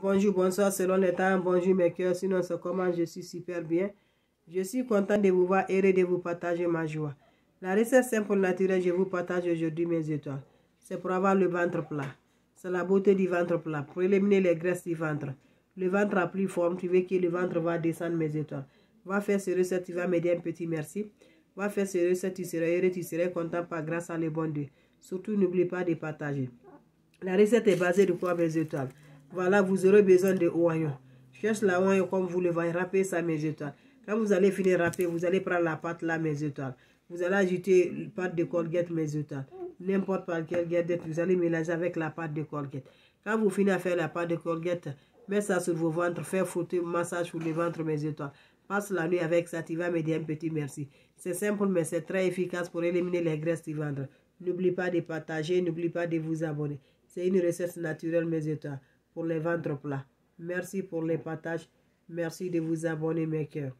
Bonjour, bonsoir, selon les temps, bonjour mes cœurs, sinon c'est comment je suis super bien. Je suis content de vous voir et de vous partager ma joie. La recette simple naturelle, je vous partage aujourd'hui mes étoiles. C'est pour avoir le ventre plat. C'est la beauté du ventre plat, pour éliminer les graisses du ventre. Le ventre a plus forme, tu veux que le ventre va descendre mes étoiles. Va faire ce recette, tu vas m'aider un petit merci. Va faire ce recette, tu seras heureux, tu seras content par grâce à les bon Dieu. Surtout, n'oublie pas de partager. La recette est basée de quoi mes étoiles? Voilà, vous aurez besoin de oignon. Cherche la oignon comme vous le voyez, râpez ça mes étoiles. Quand vous allez finir râper, vous allez prendre la pâte là mes étoiles. Vous allez ajouter la pâte de colgate mes étoiles. N'importe quelle gadget, vous allez mélanger avec la pâte de colgate. Quand vous finissez à faire la pâte de colgate, mettez ça sur vos ventres, faites frotter massage sur le ventre mes étoiles. Passe la nuit avec ça, tu vas me dire un petit merci. C'est simple, mais c'est très efficace pour éliminer les graisses du ventre. N'oublie pas de partager, n'oublie pas de vous abonner. C'est une recette naturelle, mes étoiles, pour les ventres plats. Merci pour les partages. Merci de vous abonner, mes cœurs.